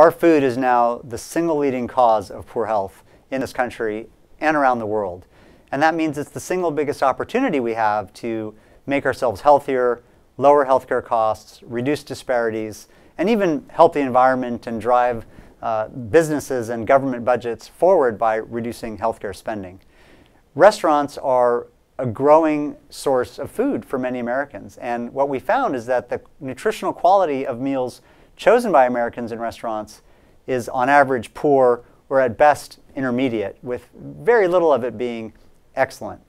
our food is now the single leading cause of poor health in this country and around the world. And that means it's the single biggest opportunity we have to make ourselves healthier, lower healthcare costs, reduce disparities, and even help the environment and drive uh, businesses and government budgets forward by reducing healthcare spending. Restaurants are a growing source of food for many Americans. And what we found is that the nutritional quality of meals chosen by Americans in restaurants is on average poor or at best intermediate, with very little of it being excellent.